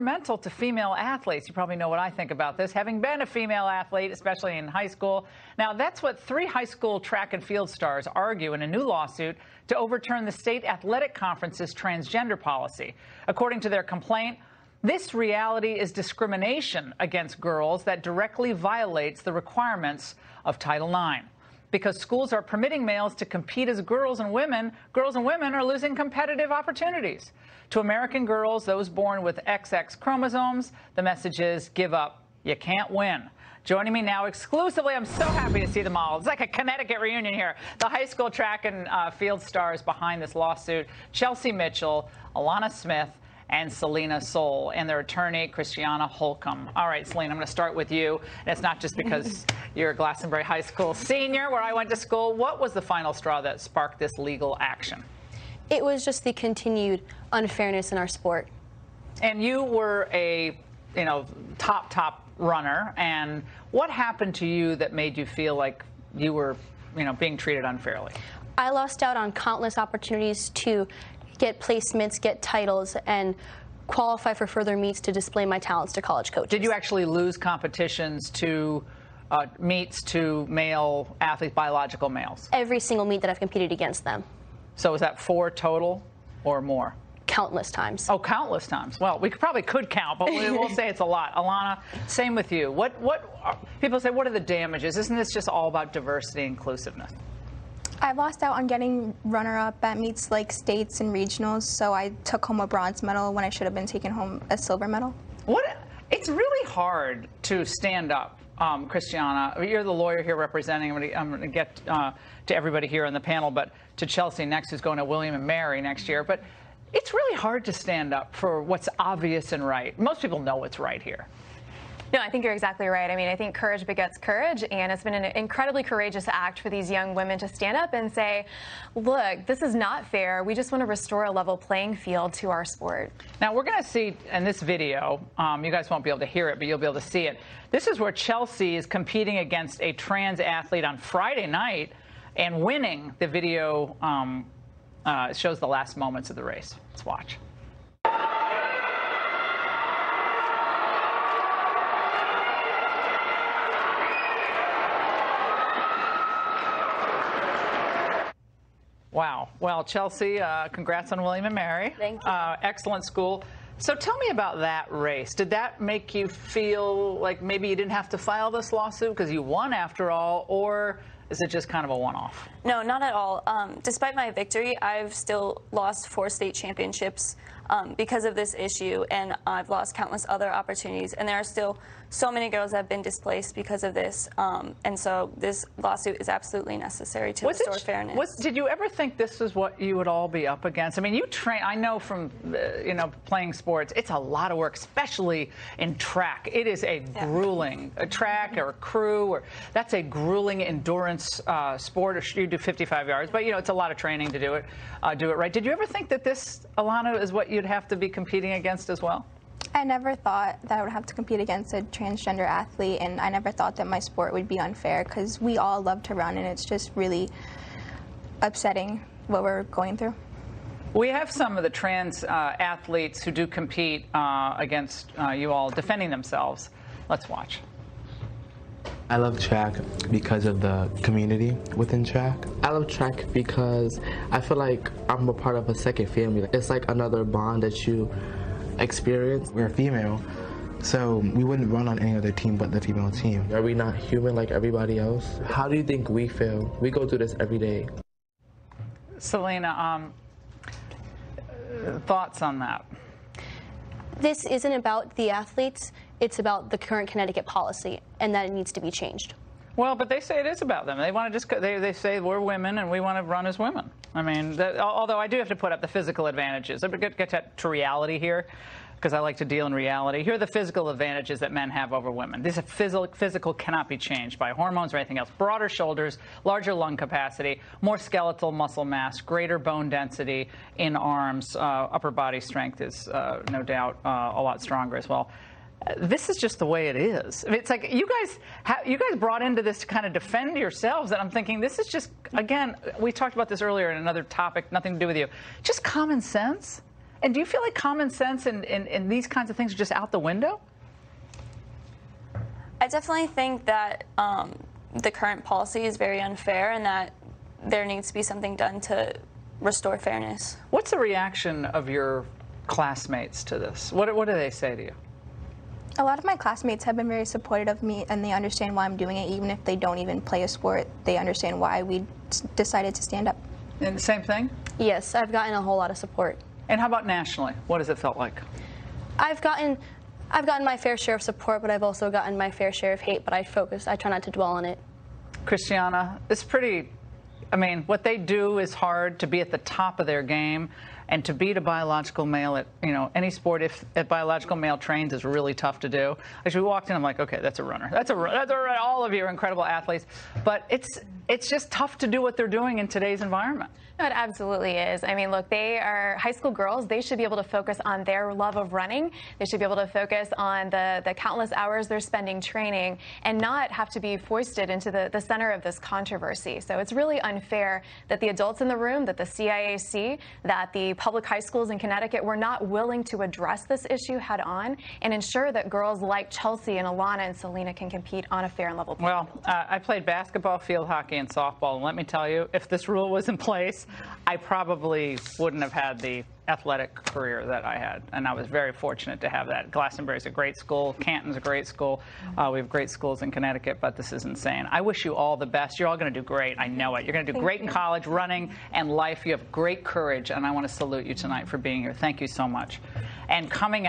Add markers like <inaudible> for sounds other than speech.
Mental to female athletes. You probably know what I think about this, having been a female athlete, especially in high school. Now, that's what three high school track and field stars argue in a new lawsuit to overturn the state athletic conference's transgender policy. According to their complaint, this reality is discrimination against girls that directly violates the requirements of Title IX because schools are permitting males to compete as girls and women, girls and women are losing competitive opportunities. To American girls, those born with XX chromosomes, the message is give up. You can't win. Joining me now exclusively, I'm so happy to see them all. It's like a Connecticut reunion here. The high school track and uh, field stars behind this lawsuit Chelsea Mitchell, Alanna Smith, and Selina Soule and their attorney, Christiana Holcomb. All right, Selina, I'm going to start with you. And it's not just because <laughs> you're a Glastonbury High School senior where I went to school. What was the final straw that sparked this legal action? It was just the continued unfairness in our sport. And you were a, you know, top, top runner. And what happened to you that made you feel like you were, you know, being treated unfairly? I lost out on countless opportunities to get placements, get titles, and qualify for further meets to display my talents to college coaches. Did you actually lose competitions to uh, meets to male athletes, biological males? Every single meet that I've competed against them. So is that four total or more? Countless times. Oh, countless times. Well, we probably could count, but we'll say it's a lot. Alanna, same with you. What what people say? What are the damages? Isn't this just all about diversity and inclusiveness? I lost out on getting runner-up at meets like states and regionals, so I took home a bronze medal when I should have been taking home a silver medal. What? It's really hard to stand up, um, Christiana. You're the lawyer here representing. I'm going to get uh, to everybody here on the panel, but to Chelsea next, who's going to William and Mary next year. But it's really hard to stand up for what's obvious and right. Most people know what's right here. <laughs> No, I think you're exactly right. I mean, I think courage begets courage, and it's been an incredibly courageous act for these young women to stand up and say, look, this is not fair. We just want to restore a level playing field to our sport. Now, we're going to see in this video, um, you guys won't be able to hear it, but you'll be able to see it. This is where Chelsea is competing against a trans athlete on Friday night and winning. The video um, uh, shows the last moments of the race. Let's watch. Wow. Well, Chelsea, uh, congrats on William and Mary. Thank you. Uh, excellent school. So tell me about that race. Did that make you feel like maybe you didn't have to file this lawsuit because you won after all, or is it just kind of a one-off? No, not at all. Um, despite my victory, I've still lost four state championships um, because of this issue, and I've lost countless other opportunities. And there are still so many girls that have been displaced because of this. Um, and so this lawsuit is absolutely necessary to was restore it, fairness. Was, did you ever think this is what you would all be up against? I mean, you train. I know from uh, you know playing sports, it's a lot of work, especially in track. It is a yeah. grueling a track or a crew, or that's a grueling endurance uh, sport. You do 55 yards, but you know it's a lot of training to do it, uh, do it right. Did you ever think that this, Alanna, is what you'd have to be competing against as well? I never thought that I would have to compete against a transgender athlete, and I never thought that my sport would be unfair because we all love to run, and it's just really upsetting what we're going through. We have some of the trans uh, athletes who do compete uh, against uh, you all defending themselves. Let's watch. I love track because of the community within track. I love track because I feel like I'm a part of a second family. It's like another bond that you experience. We're female, so we wouldn't run on any other team but the female team. Are we not human like everybody else? How do you think we feel? We go through this every day. Selina, um, thoughts on that? This isn't about the athletes, it's about the current Connecticut policy, and that it needs to be changed. Well, but they say it is about them. They want to just they, they say we're women and we want to run as women. I mean, that, although I do have to put up the physical advantages. I'm get, get to, reality here because I like to deal in reality. Here are the physical advantages that men have over women. This physical, physical cannot be changed by hormones or anything else. Broader shoulders, larger lung capacity, more skeletal muscle mass, greater bone density in arms, uh, upper body strength is uh, no doubt uh, a lot stronger as well this is just the way it is. I mean, it's like you guys, you guys brought into this to kind of defend yourselves, and I'm thinking this is just again. We talked about this earlier in another topic, nothing to do with you. Just common sense. And do you feel like common sense and, and, and these kinds of things are just out the window? I definitely think that um, the current policy is very unfair and that there needs to be something done to restore fairness. What's the reaction of your classmates to this? What, what do they say to you? A lot of my classmates have been very supportive of me and they understand why I'm doing it. Even if they don't even play a sport, they understand why we decided to stand up. And the same thing? Yes, I've gotten a whole lot of support. And how about nationally? What has it felt like? I've gotten I've gotten my fair share of support, but I've also gotten my fair share of hate, but I focus I try not to dwell on it. Christiana, it's pretty. I mean, what they do is hard to be at the top of their game, and to beat a biological male at you know any sport if a biological male trains is really tough to do. As we walked in, I'm like, okay, that's a runner. That's a that's a. All of you are incredible athletes, but it's it's just tough to do what they're doing in today's environment. No, it absolutely is. I mean, look, they are high school girls. They should be able to focus on their love of running. They should be able to focus on the, the countless hours they're spending training and not have to be foisted into the, the center of this controversy. So it's really unfair that the adults in the room, that the CIAC, that the public high schools in Connecticut were not willing to address this issue head on and ensure that girls like Chelsea and Alanna and Selina can compete on a fair and level Well, uh, I played basketball, field hockey, and softball, and let me tell you, if this rule was in <laughs> place, I probably wouldn't have had the athletic career that I had, and I was very fortunate to have that. Glastonbury is a great school, Canton's a great school. Uh, we have great schools in Connecticut, but this is insane. I wish you all the best. You're all going to do great. I know it. You're going to do great in college, running, and life. You have great courage, and I want to salute you tonight for being here. Thank you so much. And coming